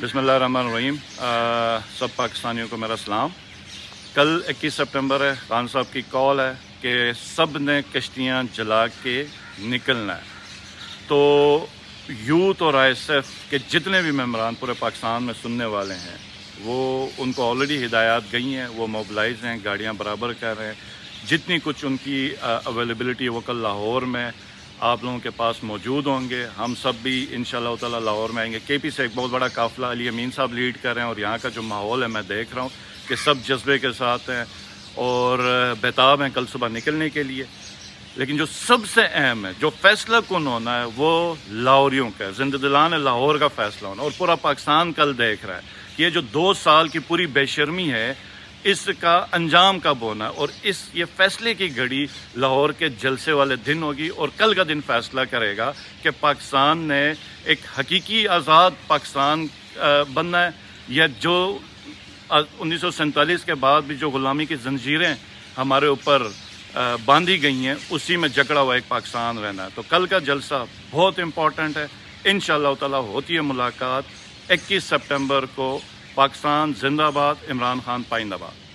बिसमीम सब पाकिस्तानियों को मेरा सलाम। कल 21 सितंबर है, खान साहब की कॉल है कि सबने कश्तियाँ जला के निकलना है। तो यूथ और आई एस एफ़ के जितने भी मेम्बरान पूरे पाकिस्तान में सुनने वाले हैं, वो उनको ऑलरेडी हिदायत गई हैं, वो मोबलाइज हैं, गाड़ियाँ बराबर कर रहे हैं। जितनी कुछ उनकी अवेलेबलिटी है, वो कल लाहौर में आप लोगों के पास मौजूद होंगे। हम सब भी इन ताला लाहौर में आएँगे। के पी से एक बहुत बड़ा काफ़िला अली अमीन साहब लीड कर रहे हैं और यहाँ का जो माहौल है, मैं देख रहा हूँ कि सब जज्बे के साथ हैं और बेताब हैं कल सुबह निकलने के लिए। लेकिन जो सबसे अहम है, जो फैसला कौन होना है, वो लाहौरियों का जिंददिलान लाहौर का फैसला होना और पूरा पाकिस्तान कल देख रहा है ये जो दो साल की पूरी बेशर्मी है इसका अंजाम कब होना और इस, ये फैसले की घड़ी लाहौर के जलसे वाले दिन होगी और कल का दिन फैसला करेगा कि पाकिस्तान ने एक हकीकी आज़ाद पाकिस्तान बनना है। या जो उन्नीस के बाद भी जो ग़ुलामी की जंजीरें हमारे ऊपर बांधी गई हैं, उसी में जकड़ा हुआ एक पाकिस्तान रहना है। तो कल का जलसा बहुत इम्पोर्टेंट है। इन ताला होती है मुलाकात 21 सितंबर को पाकिस्तान जिंदाबाद इमरान खान पाइंदाबाद।